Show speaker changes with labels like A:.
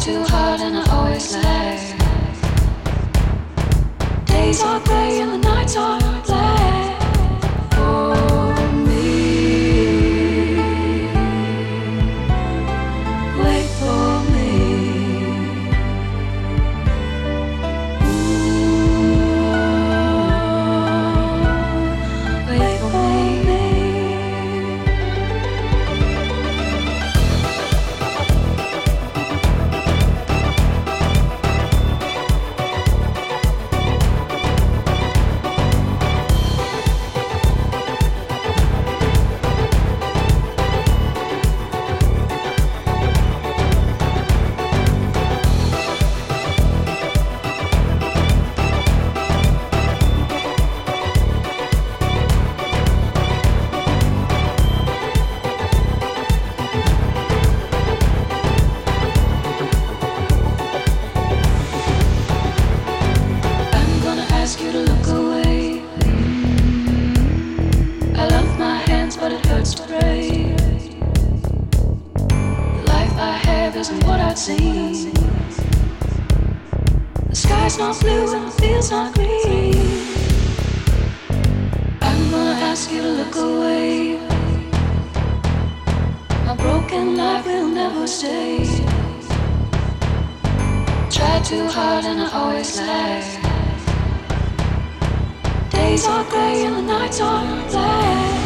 A: too hard and I always say Days are gray and the nights are. I'd seen. The sky's not blue and the field's not green. I'm gonna ask you to look away. My broken life will never stay. Try too hard and I always lag. Days are gray and the nights are black.